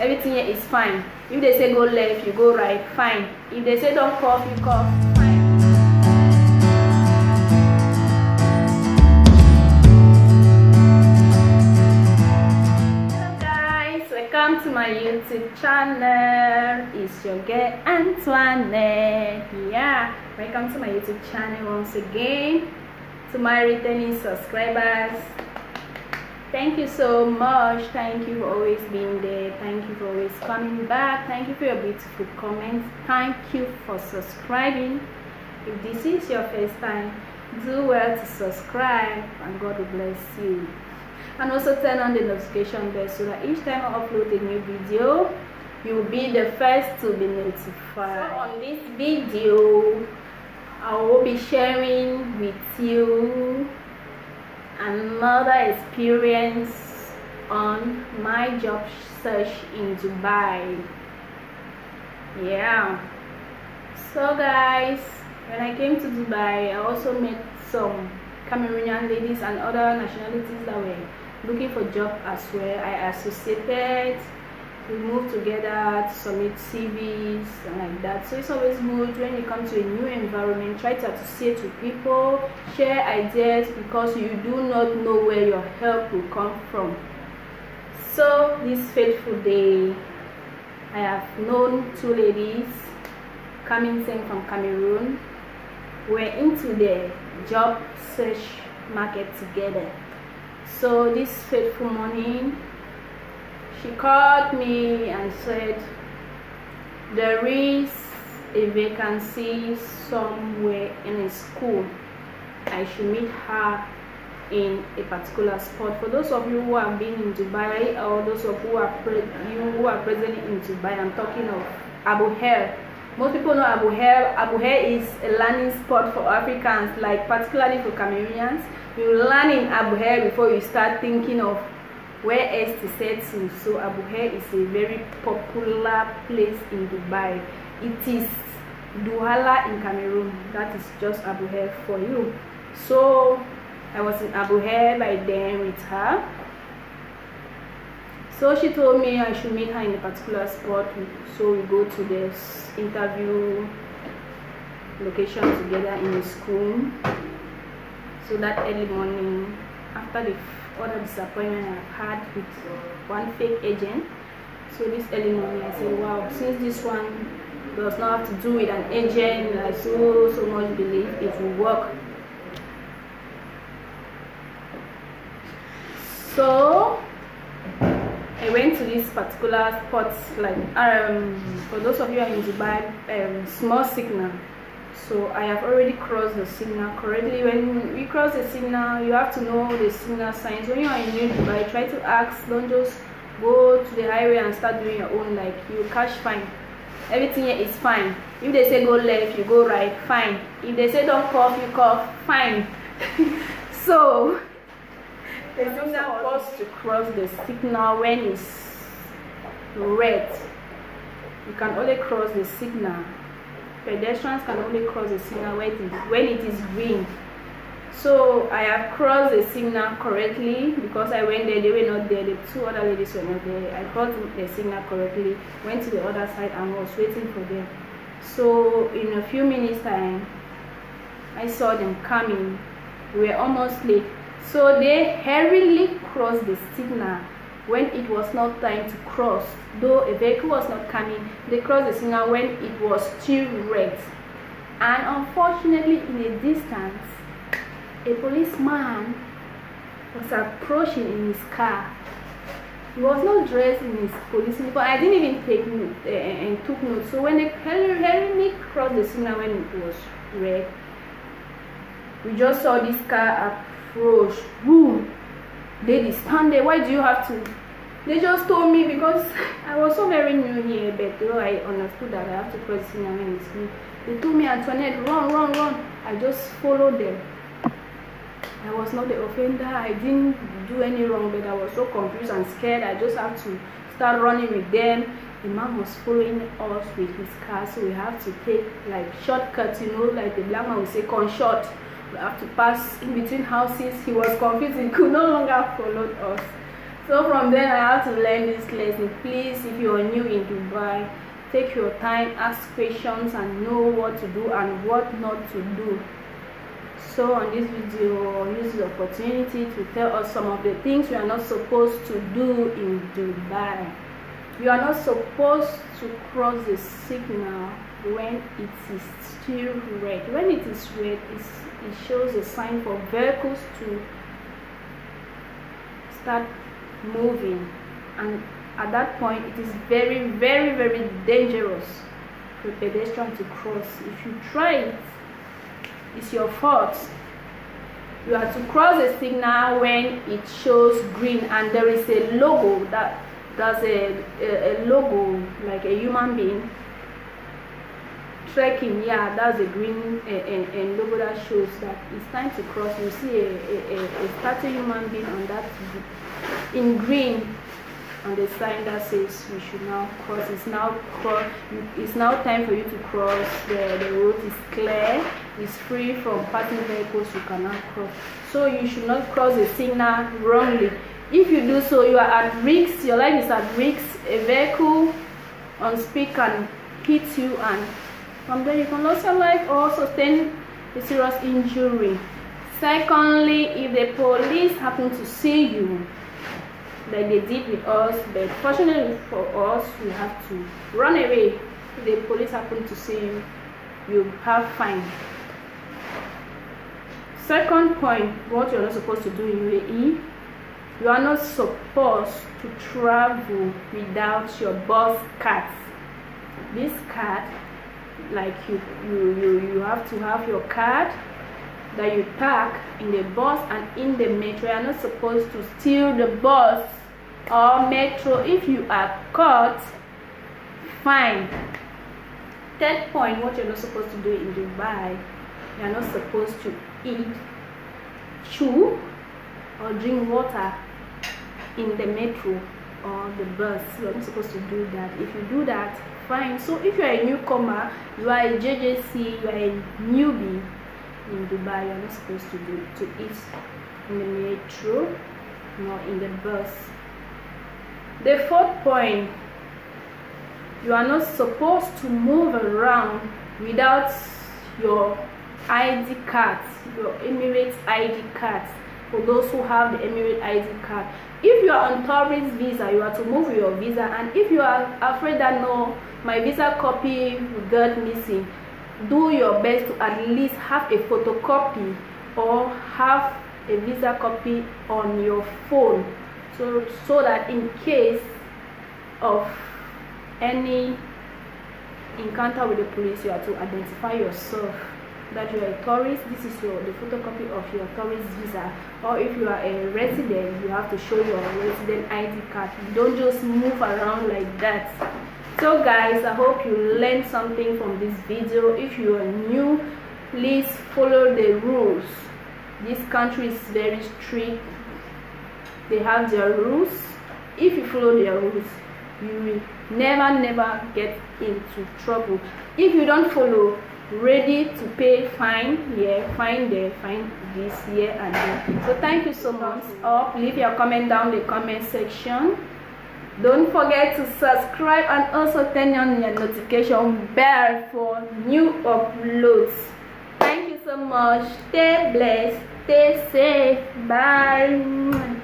everything here is fine. If they say go left you go right fine. If they say don't cough you cough fine. Hello guys. Welcome to my youtube channel. It's your girl antoinette. Yeah. Welcome to my youtube channel once again. To my returning subscribers thank you so much. Thank you for always being there. Thank you for always coming back. Thank you for your beautiful comments. Thank you for subscribing. If this is your first time do well to subscribe and god will bless you. And also turn on the notification bell so that each time i upload a new video you will be the first to be notified. So on this video i will be sharing with you another experience on my job search in Dubai. Yeah. So guys, when I came to Dubai, I also met some Cameroonian ladies and other nationalities that were looking for job as well. I associated we move together to submit CVs and like that. So it's always good when you come to a new environment, try to associate with people, share ideas because you do not know where your help will come from. So this fateful day, I have known two ladies coming in from Cameroon. We're into the job search market together. So this fateful morning, she called me and said there is a vacancy somewhere in a school. I should meet her in a particular spot. For those of you who have been in dubai or those of who are you who are present in dubai i'm talking of abu hail most people know abu hail abu hail is a learning spot for africans like particularly for cameroonians. You learn in abu hair before you start thinking of where to settle so abu hail is a very popular place in dubai. It is douala in cameroon. That is just abu hail for you. So i was in abu hail by then with her. So she told me i should meet her in a particular spot. So we go to this interview location together in a school. So that early morning after the other disappointment I've had with one fake agent. So this early morning I said, wow, since this one does not have to do with an agent, I so so much believe it will work. So I went to this particular spot, like um for those of you who are in Dubai, um small signal so i have already crossed the signal correctly. When we cross the signal you have to know the signal signs. When you are in new dubai try to ask don't just go to the highway and start doing your own like you catch fine. Everything here is fine. If they say go left you go right fine. If they say don't cough you cough fine. So the signal forced to cross the signal when it's red. You can only cross the signal pedestrians can only cross the signal when it is, when it is green. So i have crossed the signal correctly because i went there they were not there the two other ladies were not there. I crossed the signal correctly went to the other side and was waiting for them. So in a few minutes time i saw them coming. We were almost late. So they hurriedly crossed the signal when it was not time to cross. Though a vehicle was not coming they crossed the signal when it was still red. And unfortunately in a distance a policeman was approaching in his car. He was not dressed in his police uniform. I didn't even take note uh, and took note. So when they hurriedly crossed the signal when it was red we just saw this car approach. Boom! Stand there why do you have to they just told me because i was so very new here but though i understood that i have to cross when it's me they told me antoinette run run run. I just followed them. I was not the offender. I didn't do any wrong but i was so confused and scared. I just have to start running with them. The man was following us with his car so we have to take like shortcuts you know like the black man would say con short. We have to pass in between houses. He was confused. He could no longer follow us so from then i have to learn this lesson. Please if you are new in dubai take your time ask questions and know what to do and what not to do. So on this video i'll use the opportunity to tell us some of the things we are not supposed to do in dubai. You are not supposed to cross the signal when it is still red. When it is red it shows a sign for vehicles to start moving. And at that point it is very very very dangerous for a pedestrian to cross. If you try it it's your fault. You have to cross the signal when it shows green and there is a logo that does a, a, a logo like a human being trekking yeah that's a green a, a, a, logo that shows that it's time to cross. You see a, a, a, statue human being on that in green on the sign that says we should now cross. It's now cross it's now time for you to cross. The the road is clear. It's free from passing vehicles. You cannot cross. So you should not cross the signal wrongly. If you do so you are at risk. Your life is at risk. A vehicle on speed can hit you and from there you can lose your life or sustain a serious injury. Secondly if the police happen to see you like they did with us but fortunately for us we have to run away. If the police happen to see you you have fine. Second point what you're not supposed to do in UAE you are not supposed to travel without your bus card. This card like you you you, you have to have your card that you tag in the bus and in the metro. You are not supposed to steal the bus or metro. If you are caught fine. Third point what you're not supposed to do in dubai you're not supposed to eat chew or drink water in the metro or the bus. You're not supposed to do that. If you do that fine. So if you're a newcomer you are a jjc you are a newbie in dubai you're not supposed to do to eat in the metro nor in the bus. The fourth point you are not supposed to move around without your id card your emirates id cards for those who have the Emirate ID card. If you are on tourist visa, you are to move your visa. And if you are afraid that no, my visa copy got missing, do your best to at least have a photocopy or have a visa copy on your phone. So so that in case of any encounter with the police you are to identify yourself that you are a tourist this is your the photocopy of your tourist visa. Or if you are a resident you have to show your resident id card. You don't just move around like that. So guys i hope you learned something from this video. If you are new please follow the rules. This country is very strict. They have their rules. If you follow their rules you will never never get into trouble. If you don't follow ready to pay fine here fine there fine this here and there so thank you so much. Up leave your comment down the comment section. Don't forget to subscribe and also turn on your notification bell for new uploads. Thank you so much. Stay blessed. Stay safe. Bye